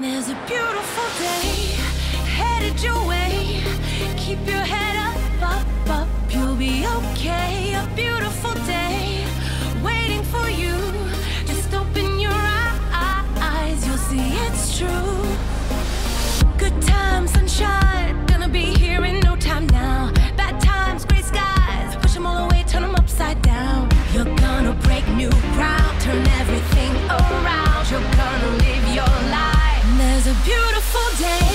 There's a beautiful day headed your way. Keep your head up, up, up. You'll be okay. A beautiful day beautiful day.